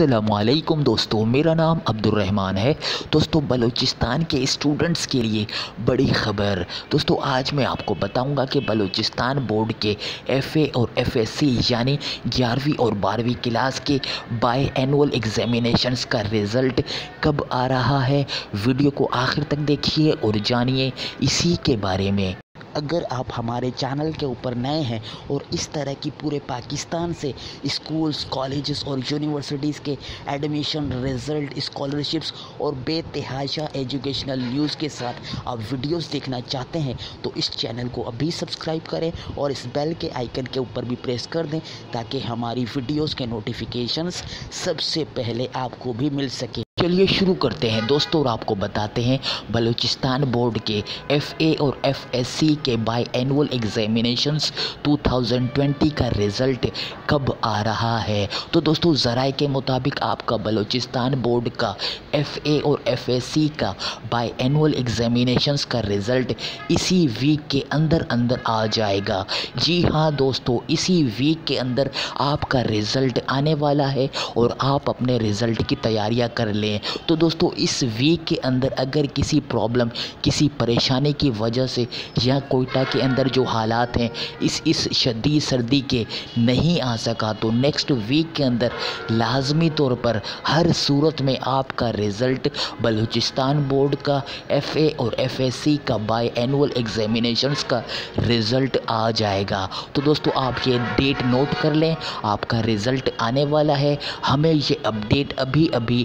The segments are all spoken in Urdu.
السلام علیکم دوستو، میرا نام عبد الرحمن ہے۔ دوستو، بلوچستان کے اسٹوڈنٹس کے لیے بڑی خبر۔ دوستو، آج میں آپ کو بتاؤں گا کہ بلوچستان بورڈ کے ایف اے اور ایف ایس سی یعنی گیارہویں اور بارہویں کلاس کے بائی اینول ایگزامینیشنز کا رزلٹ کب آ رہا ہے۔ ویڈیو کو آخر تک دیکھیے اور جانیے اسی کے بارے میں۔ اگر آپ ہمارے چینل کے اوپر نئے ہیں اور اس طرح کی پورے پاکستان سے اسکولز، کالجز اور یونیورسٹیز کے ایڈمیشن رزلٹ اسکالرشپس اور بے تحاشا ایجوکیشنل نیوز کے ساتھ آپ ویڈیوز دیکھنا چاہتے ہیں تو اس چینل کو ابھی سبسکرائب کریں اور اس بیل کے آئیکن کے اوپر بھی پریس کر دیں تاکہ ہماری ویڈیوز کے نوٹیفیکیشنز سب سے پہلے آپ کو بھی مل سکے چلیے شروع کرتے ہیں۔ دوستو، اور آپ کو بتاتے ہیں، بلوچستان بورڈ کے ایف اے اور ایف ایس سی کے بائی اینول ایگزامینیشنز 2020 کا رزلٹ کب آ رہا ہے؟ تو دوستو، ذرائع کے مطابق آپ کا بلوچستان بورڈ کا ایف اے اور ایف ایس سی کا بائی اینول ایگزامینیشنز کا رزلٹ اسی ویک کے اندر اندر آ جائے گا۔ جی ہاں دوستو، اسی ویک کے اندر آپ کا رزلٹ آنے والا ہے اور آپ اپنے رزلٹ کی تیاریاں کر لیں۔ تو دوستو، اس ویک کے اندر اگر کسی پرابلم کسی پریشانی کی وجہ سے یا کوئٹہ کے اندر جو حالات ہیں، اس اس شدید سردی کے نہیں آ سکا، تو نیکسٹ ویک کے اندر لازمی طور پر ہر صورت میں آپ کا رزلٹ بلوچستان بورڈ کا ایف اے اور ایف ایس سی کا بائی اینول ایگزامینیشنز کا رزلٹ آ جائے گا۔ تو دوستو، آپ یہ ڈیٹ نوٹ کر لیں۔ آپ کا رزلٹ آنے والا ہے۔ ہمیں یہ اپڈیٹ ابھی ابھی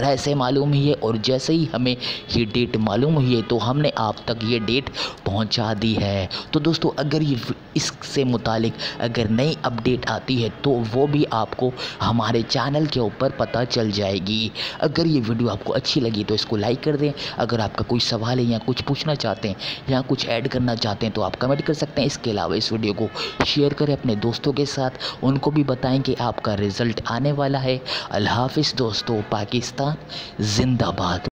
ذرائع سے معلوم ہوئی ہے اور جیسے ہی ہمیں یہ ڈیٹ معلوم ہوئی ہے تو ہم نے آپ تک یہ ڈیٹ پہنچا دی ہے۔ تو دوستو، اگر یہ اس سے متعلق اگر نئی اپڈیٹ آتی ہے تو وہ بھی آپ کو ہمارے چینل کے اوپر پتہ چل جائے گی۔ اگر یہ ویڈیو آپ کو اچھی لگی تو اس کو لائک کر دیں۔ اگر آپ کا کوئی سوال ہے یا کچھ پوچھنا چاہتے ہیں یا کچھ ایڈ کرنا چاہتے ہیں تو آپ کمنٹ کر سکتے ہیں۔ اس کے علاوہ اس ویڈیو کو شیئر کریں اپنے دوستوں کے ساتھ۔ ان کو بھی بتائیں کہ آپ کا رزلٹ آنے والا ہے۔ اللہ حافظ دوستو پاکستان زندہ باد۔